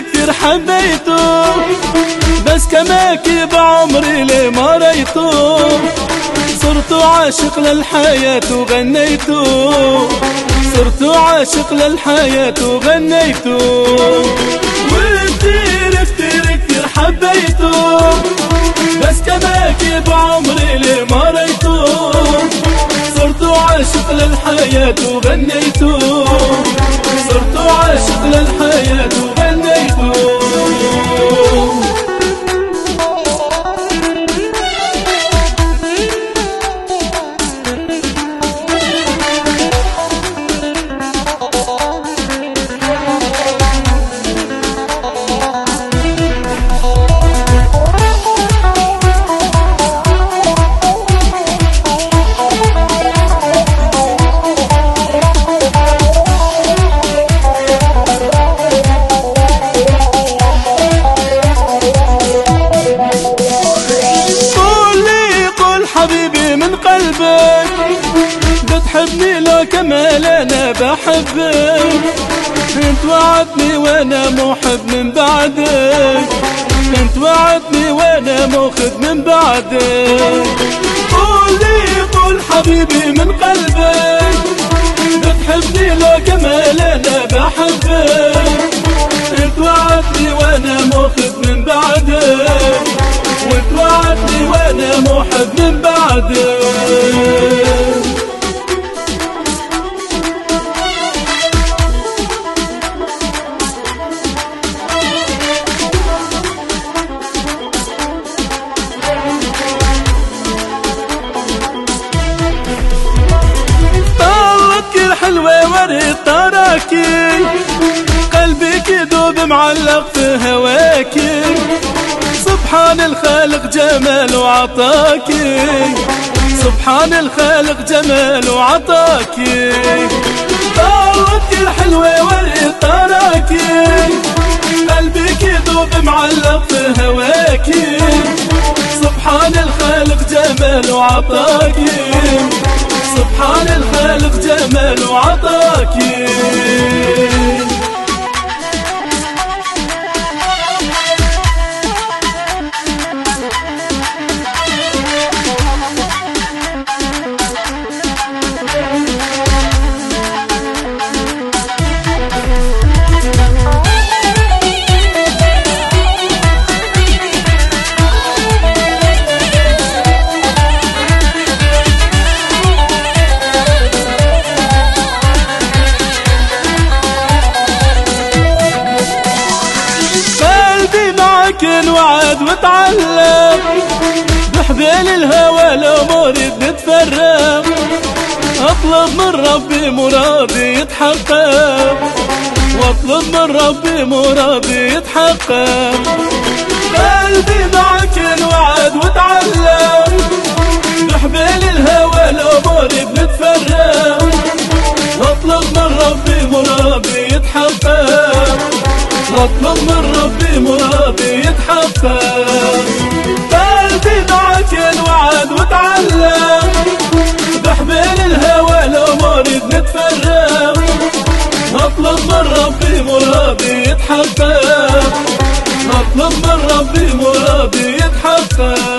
كتير حبيته بس كماكي بعمري لي ما ريته؟ صرت عاشق للحياة وغنيته. صرت عاشق للحياة وغنيته. وكتير كتير كتير حبيته بس كماكي بعمري لي ما ريته؟ صرت عاشق للحياة وغنيته. صرت عاشق للحياة وغنيته. قلبك. بتحبني لو كمال أنا بحبك. أنت وعدني وأنا محب من بعدك. أنت وعدني وأنا ماخذ من بعدك. قولي قول حبيبي من قلبك. بتحبني لو كمال أنا بحبك. أنت وعدني وأنا ماخذ من بعدك. وتوعدني وأنا محب من بعدك. تراكي قلبك يدوب معلق في هواكي. سبحان الخالق جمال وعطاكي. سبحان الخالق جمال وعطاكي. طارك الحلوة والإطاراكي قلبك يذوب معلق في هواكي. سبحان الخالق جمال وعطاكي. سبحان الخالق جمال وعطاكي كل وعد وتعلق بحبال الهوى الأمور بنتفرق أطلب من ربي مرادي يتحقق. وأطلب من ربي مرادي يتحقق. قلبي معك الوعد وتعلق واطلب من ربي مرادي يتحقق قلبي معك الوعد وتعلق بحبال الهوى الأمور بنتفرق واطلب من ربي مرادي يتحقق واطلب من ربي مرادي يتحقق